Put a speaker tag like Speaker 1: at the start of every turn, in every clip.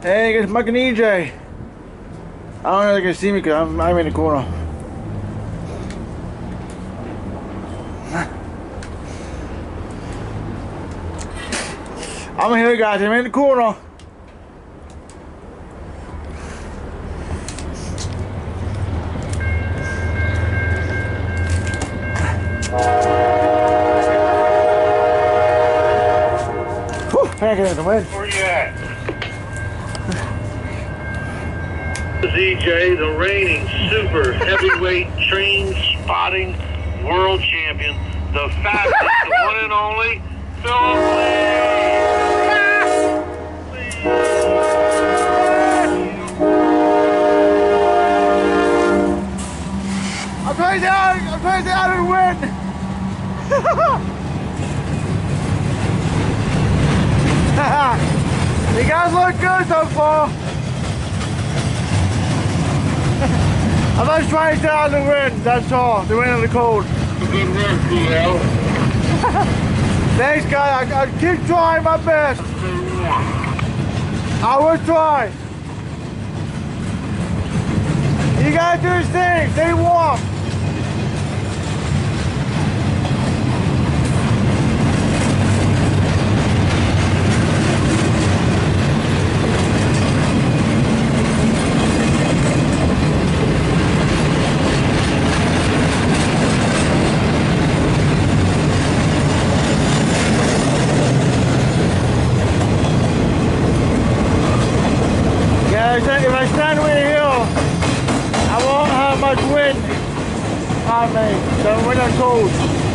Speaker 1: Hey, it's Mike and EJ. I don't know if they can see me because I'm, I'm in the corner. I'm here, guys. I'm in the corner. Whew, I get the win.
Speaker 2: ZJ, the reigning super heavyweight train spotting world champion, the fastest, the one and only, Phillip
Speaker 1: I'm trying to out. I'm trying to out and win. you guys look good so far. I'm just trying to out and win. That's all. The wind of the cold.
Speaker 2: Good work.
Speaker 1: Thanks, guys. I, I keep trying my best. I will try. You gotta do this thing. Stay warm. Yeah, if I- if I stand with you, I won't have much wind on me. So when I'm cold.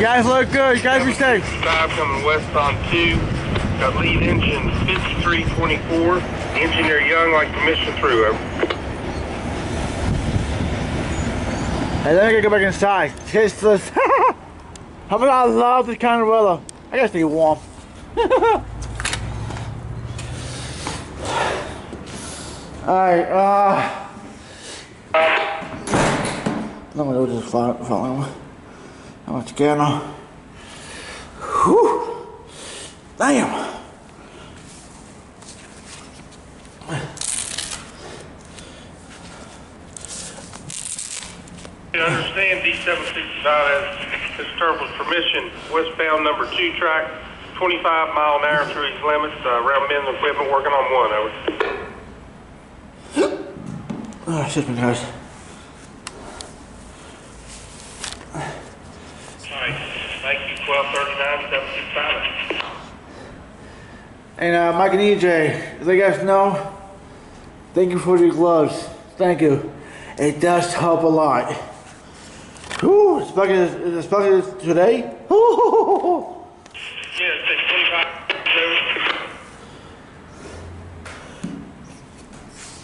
Speaker 1: You guys look good. You guys be safe.
Speaker 2: Five coming west on two. Got lead engine 5324. Engineer Young like permission through. Over.
Speaker 1: And then I gotta go back inside. Taste this. How much I love this kind of weather. I gotta stay warm. Alright, uh. I'm gonna do this far, far. How much again now? Whew. Damn.
Speaker 2: You understand D765 has this turbo's permission. Westbound number two track, 25 mile an hour through these limits. Uh, around men and equipment working on one. Over.
Speaker 1: Oh, excuse me, guys.
Speaker 2: All right. Thank you. 1239 765.
Speaker 1: And uh, Mike and EJ, as I guys know, thank you for your gloves. Thank you. It does help a lot. Whew, especially, especially today. Whew.
Speaker 2: Yeah, it's at 25.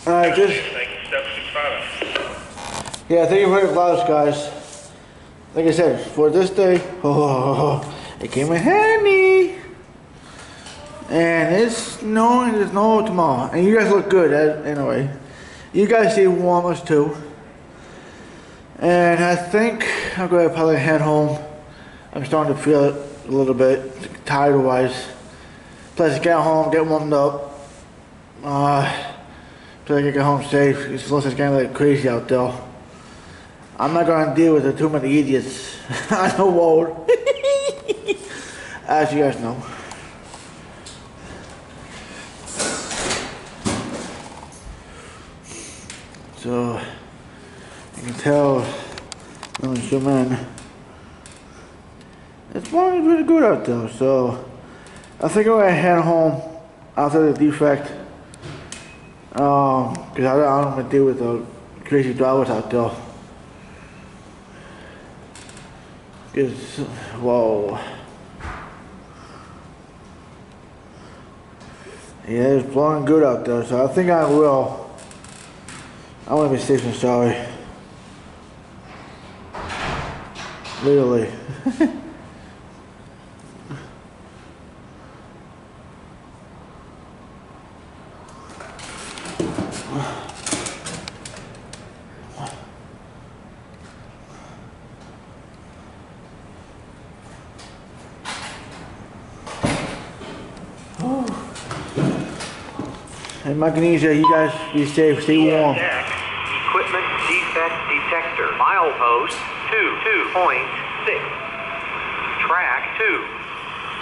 Speaker 1: Alright, just,
Speaker 2: Thank you. 765.
Speaker 1: yeah, thank you for your gloves, guys. Like I said, for this day, oh, it came in handy. And it's no, it's no tomorrow. And you guys look good, anyway. You guys see warm us too. And I think I'm going to probably head home. I'm starting to feel it a little bit, tired wise. Plus, get home, get warmed up. Uh, so I can get home safe. It's looks like getting like crazy out there. I'm not going to deal with the too many idiots on the road. As you guys know. So, you can tell when we zoom in, it's blowing pretty good out there. So, I think I'm gonna head home after the defect. Um, cause I, I don't wanna deal with the crazy drivers out there. It's, whoa. Yeah, it's blowing good out there, so I think I will. I want to be and sorry. Literally. Hey, Mike and EJ, you guys be safe, stay warm.
Speaker 3: Equipment defect detector, milepost 22.6. Track 2.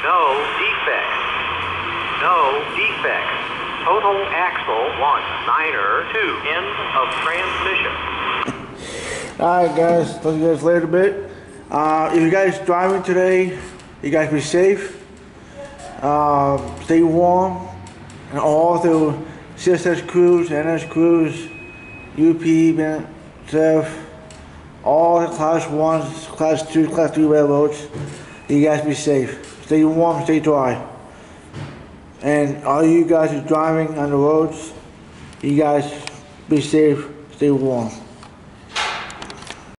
Speaker 3: No defects. No defects. Total axle 1. Niner 2. End of transmission.
Speaker 1: Alright guys, talk to you guys later a bit. Uh, if you guys driving today, you guys be safe. Uh, stay warm. And all through CSX crews, NS crews, UP, Zev, all the class ones, class two, class three railroads. You guys be safe. Stay warm, stay dry. And all you guys driving on the roads, you guys be safe, stay warm.